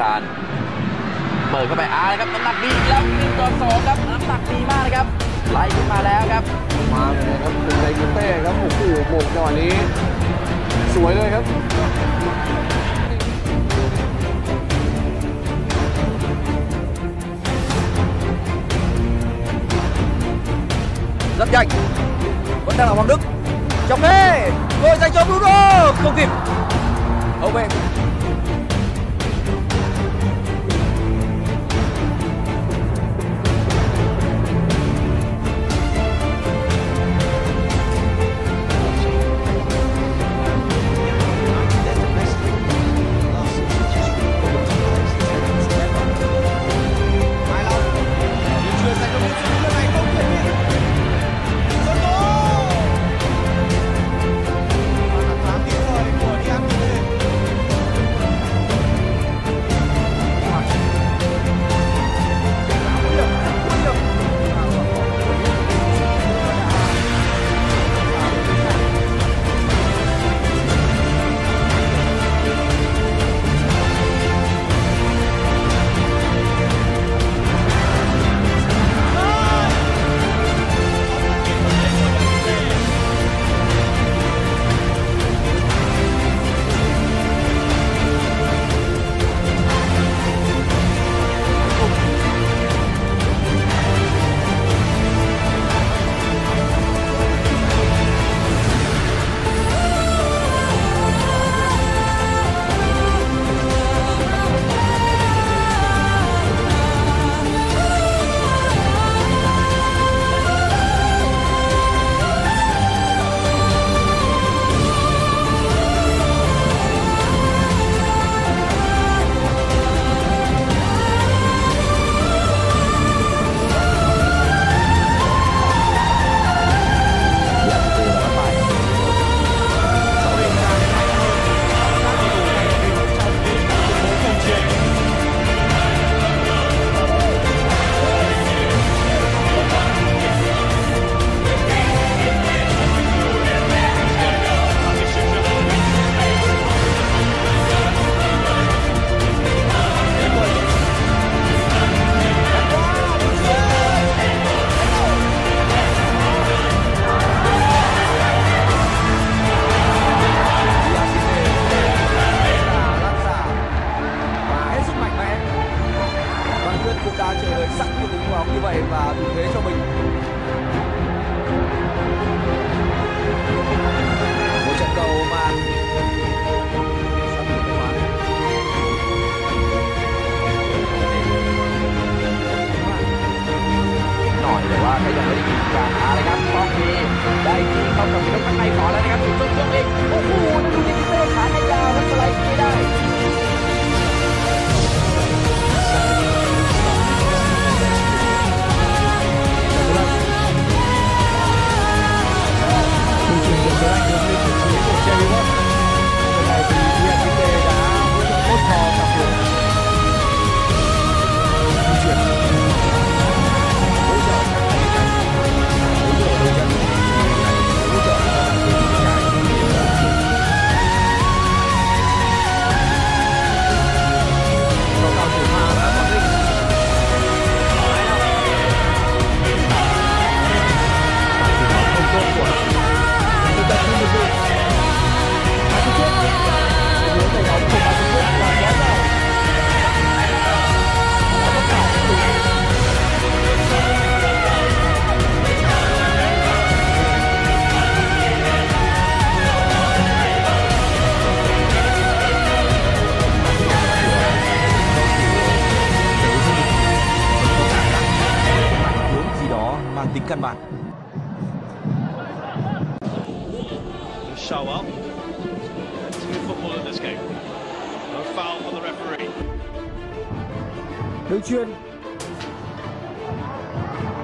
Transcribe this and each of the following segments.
การ เปิดเข้าไปอาร์นะครับน้ำหนักดีแล้วหนึ่งต่อสองครับน้ำหนักดีมากนะครับไล่ขึ้นมาแล้วครับ มาเลยครับเป็นไดกิเต้ครับโอ้โหหมงจังหวะนี้ สวยเลยครับ rất nhanh vẫn đang là hoàng đức trong thế rồi dành cho bruno không kịp hậu vệ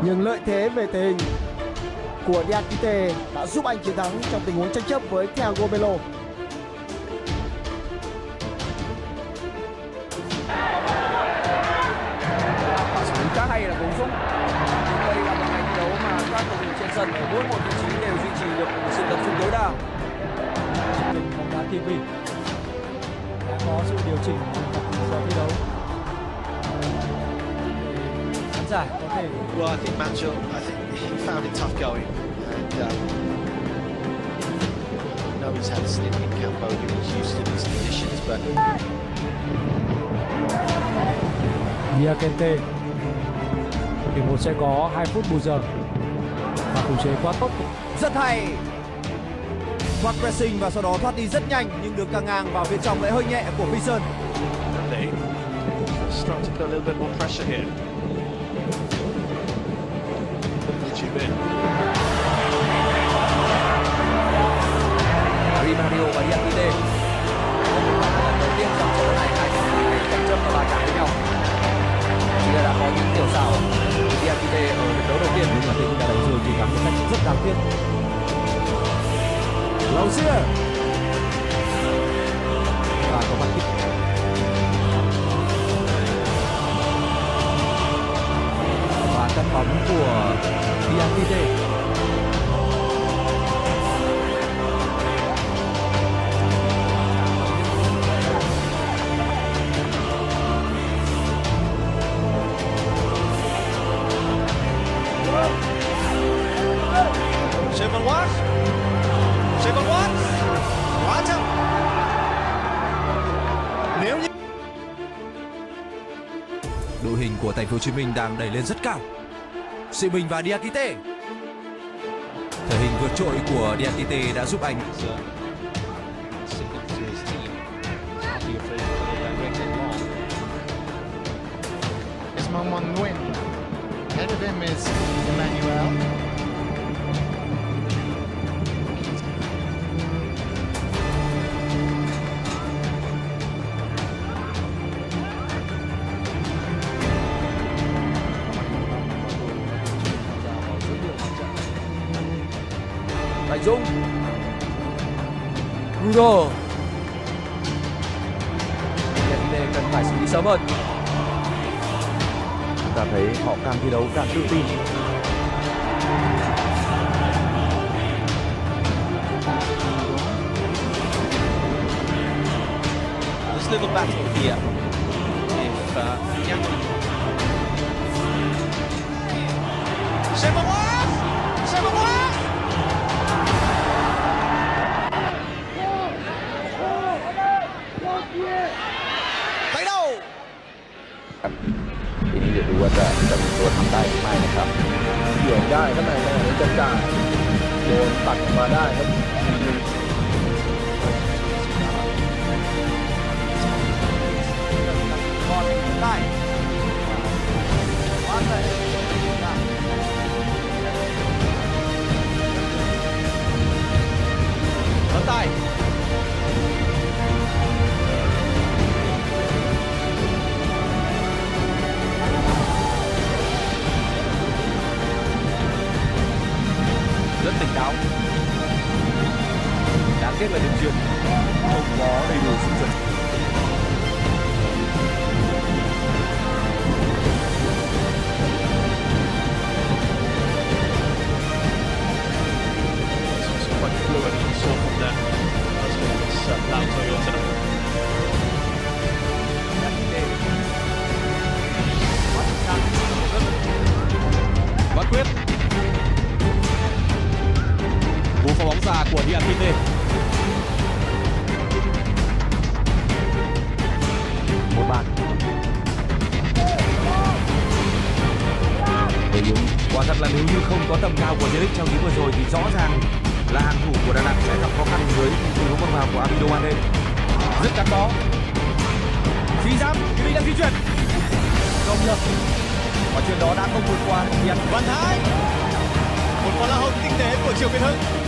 Nhưng lợi thế về thể hình của Diakite đã giúp anh chiến thắng trong tình huống tranh chấp với Thiago Melo. xử lý khá hay là của Dũng đây là một thi đấu mà các cầu thủ trên sân ở mỗi một vị trí đều duy trì được sự tập trung tối đa. Chương trình bóng đá TV đã có sự điều chỉnh giờ thi đấu giải có thể Well, I think Manchel, I think he found it tough going. And um, I know he's had a stint in Cambodia, he's used to these conditions, but Diakente Hiệp một sẽ có 2 phút bù giờ và khống chế quá tốt rất hay thoát pressing và sau đó thoát đi rất nhanh nhưng được căng ngang vào phía trong lại hơi nhẹ của Vision starting to put a little bit more pressure here. Rimario và Diakite lần đầu tiên trong trận đấu này hai cầu thủ tranh và va chạm với nhau. Chia đã có những tiểu xảo. Từ Diakite ở trận đấu đầu tiên. Nhưng mà tính đã đánh rồi thì gặp một cách rất đáng tiếc. Xưa. Và có mặt kích thành phố Hồ Chí Minh đang đẩy lên rất cao Sĩ Bình và Diakite thể hình vượt trội của Diakite đã giúp anh sticking Nguyen. Ahead of him is Emmanuel. Mạnh Dũng Rudo. Diakite cần phải xử lý sớm hơn. Chúng ta thấy họ càng thi đấu càng tự tin. This little battle here. If uh, Yankee. Simon ดูว่าจะจะมีตัวทำได้หรือไม่นะครับเกี่ยวได้ข้างในขณะนี้จะจ่ายโดนตัดออกมาได้ครับ còn lại hoàn thành Ở tay. rất tỉnh táo đáng tiếc là đường truyền không có đầy đủ là hàng thủ của Đà Nẵng sẽ gặp khó khăn với tình huống bóng vào của Amido Mane rất chắn bó Phi giáp Jeric đang di chuyển không được. và chuyện đó đã không vượt qua được Nhật Văn Thái. Một pha la hồng tinh tế của Triều Việt Hưng.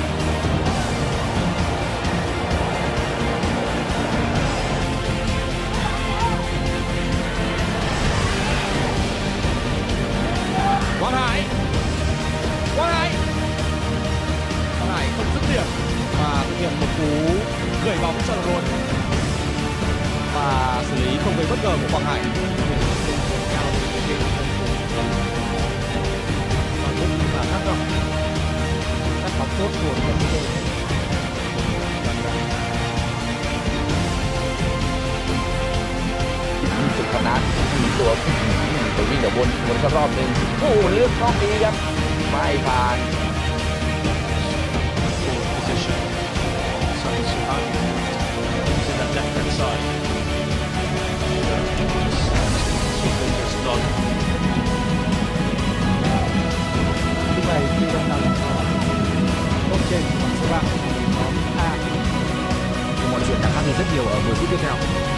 cờ của Quảng Hải. Và cũng là khác đâu. Các bóng tốt của chúng tôi. Mình chụp phản án, mình xuống, mình วิ่งเดี๋ยววนวนสักรอบนึงโอ้เลือกช่องนี้ครับ ไม่ผ่าน Position. So, so, rồi. Thứ bảy khi vận động tốt trên số bạc nhóm A mọi chuyện đã khác đi rất nhiều ở buổi tiếp theo.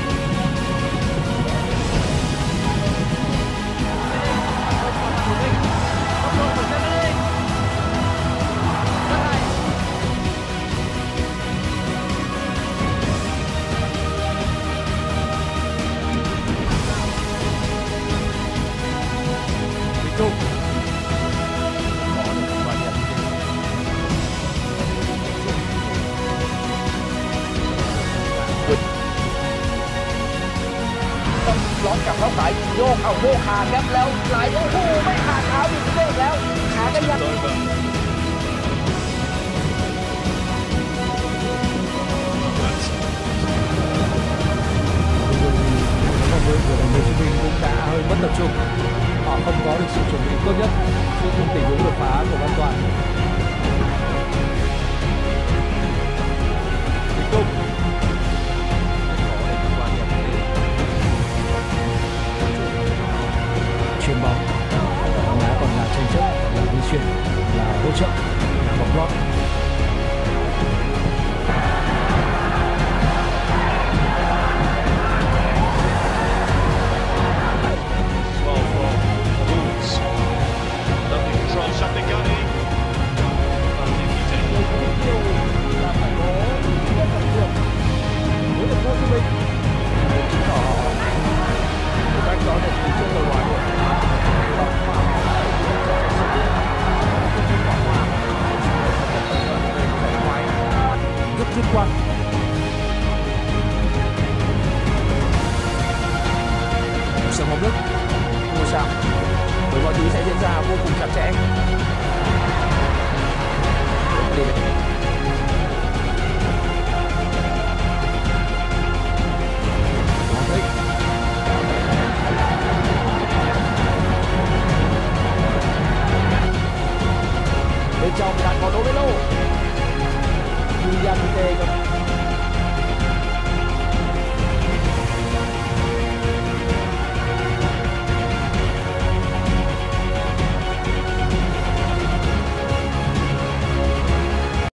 ของโมคาครับแล้วไหลโอ้โหไม่ขาดเท้าอีกเรื่องแล้วขาก็ยัง bất tập trung họ không có được sự chuẩn bị tốt nhất trước những tình huống đột phá của văn toàn